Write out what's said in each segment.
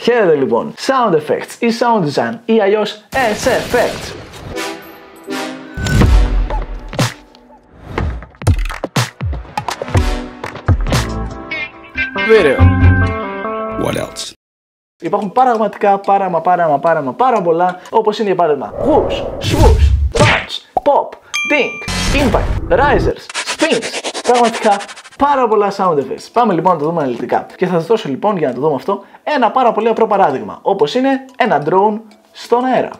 Χαίρετε λοιπόν. Sound effects ή sound design ή αλλιώς S-effects. Βίντεο. What else? Υπάρχουν πραγματικά πάρα μα πάρα μα πάρα μα πάρα πολλά όπως είναι για παράδειγμα whoosh, swoosh, punch, pop, dink, impact, risers, spins Πραγματικά πάρα πολλά sound effects. Πάμε λοιπόν να το δούμε αναλυτικά. Και θα σας δώσω λοιπόν για να το δούμε αυτό ένα πάρα πολύ απλό παράδειγμα. Όπως είναι ένα drone στον αέρα.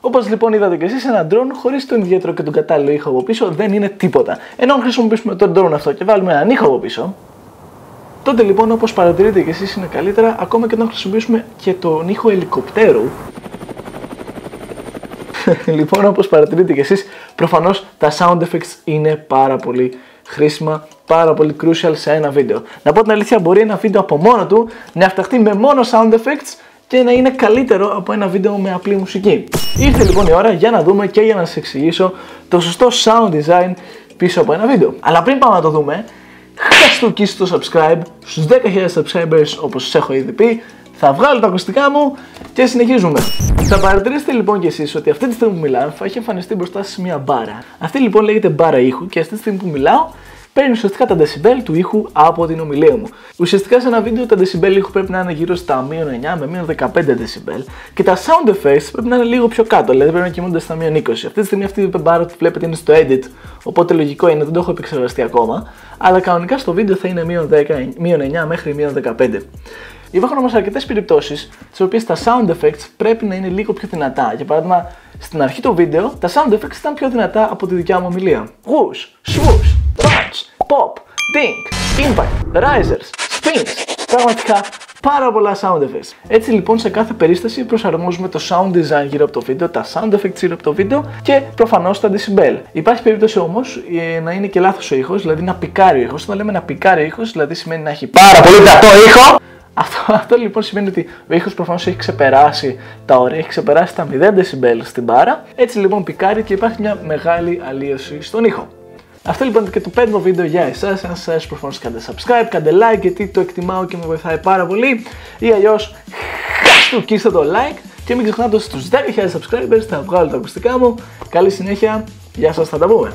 Όπως λοιπόν είδατε και εσείς, ένα drone χωρίς τον ιδιαίτερο και τον κατάλληλο ήχο από πίσω δεν είναι τίποτα. Ενώ αν χρησιμοποιήσουμε τον drone αυτό και βάλουμε έναν ήχο από πίσω, τότε λοιπόν όπως παρατηρείτε και εσείς είναι καλύτερα ακόμα και όταν χρησιμοποιήσουμε και τον ήχο ελικοπτέρου. λοιπόν, όπως παρατηρείτε και εσείς, προφανώς τα sound effects είναι πάρα πολύ χρήσιμα, πάρα πολύ crucial σε ένα βίντεο. Να πω την αλήθεια, μπορεί ένα βίντεο από μόνο του να φτιαχτεί με μόνο sound effects και να είναι καλύτερο από ένα βίντεο με απλή μουσική. Ήρθε λοιπόν η ώρα για να δούμε και για να σας εξηγήσω το σωστό sound design πίσω από ένα βίντεο. Αλλά πριν πάμε να το δούμε, χαστούκίστε το subscribe στους 10.000 subscribers όπως σας έχω ήδη πει, θα βγάλω τα ακουστικά μου και συνεχίζουμε. Θα παρατηρήσετε λοιπόν κι εσείς ότι αυτή τη στιγμή που μιλάω θα έχει εμφανιστεί μπροστά σας μια μπάρα. Αυτή λοιπόν λέγεται μπάρα ήχου και αυτή τη στιγμή που μιλάω παίρνει ουσιαστικά τα decibel του ήχου από την ομιλία μου. Ουσιαστικά σε ένα βίντεο τα decibel ήχου πρέπει να είναι γύρω στα μείον 9 με μείον 15 decibel και τα sound effects πρέπει να είναι λίγο πιο κάτω, δηλαδή πρέπει να κοιμούνται στα μείον 20. Αυτή τη στιγμή αυτή η μπάρα που βλέπετε είναι στο edit, οπότε λογικό είναι, δεν το έχω επεξεργαστεί ακόμα, αλλά κανονικά στο βίντεο θα είναι μείον 9 μέχρι μείον 15. Υπάρχουν όμως αρκετές περιπτώσεις στις οποίες τα sound effects πρέπει να είναι λίγο πιο δυνατά. Για παράδειγμα, στην αρχή του βίντεο τα sound effects ήταν πιο δυνατά από τη δικιά μου ομιλία. Whoosh, swoosh, punch, pop, dink, impact, risers, spins. Πραγματικά πάρα πολλά sound effects. Έτσι λοιπόν σε κάθε περίσταση προσαρμόζουμε το sound design γύρω από το βίντεο, τα sound effects γύρω από το βίντεο και προφανώς τα decibel. Υπάρχει περίπτωση όμως ε, να είναι και λάθος ο ήχος, δηλαδή να πικάρει ο ήχος. Όταν λέμε να πικάρει ο ήχος, δηλαδή σημαίνει να έχει πάρα πολύ δυνατό ήχο. Αυτό, αυτό λοιπόν σημαίνει ότι ο ήχος προφανώς έχει ξεπεράσει τα όρια, έχει ξεπεράσει τα 0 decibel στην μπάρα. Έτσι λοιπόν πικάρει και υπάρχει μια μεγάλη αλλίωση στον ήχο. Αυτό λοιπόν είναι και το πέμπτο βίντεο για εσάς. Αν σας αρέσει, προφανώς κάντε subscribe, κάντε like γιατί το εκτιμάω και με βοηθάει πάρα πολύ. Ή αλλιώς, χαστούκίστε το like και μην ξεχνάτε στους 10.000 subscribers θα βγάλω τα ακουστικά μου. Καλή συνέχεια, γεια σας, θα τα πούμε.